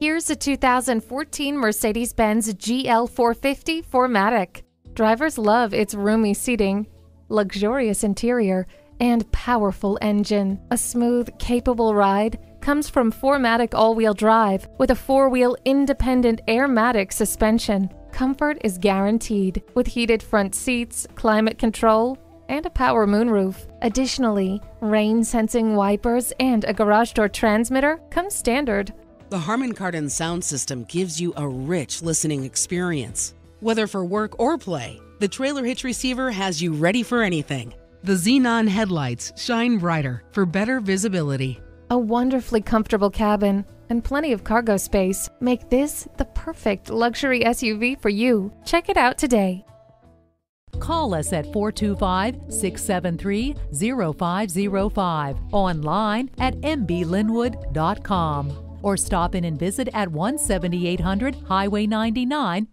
Here's a 2014 Mercedes-Benz GL450 4MATIC. Drivers love its roomy seating, luxurious interior, and powerful engine. A smooth, capable ride comes from 4MATIC all-wheel drive with a four-wheel independent airmatic suspension. Comfort is guaranteed with heated front seats, climate control, and a power moonroof. Additionally, rain-sensing wipers and a garage door transmitter come standard. The Harman Kardon sound system gives you a rich listening experience. Whether for work or play, the trailer hitch receiver has you ready for anything. The xenon headlights shine brighter for better visibility. A wonderfully comfortable cabin and plenty of cargo space make this the perfect luxury SUV for you. Check it out today. Call us at 425 673 0505, online at mblynnwood.com, or stop in and visit at 17800 Highway 99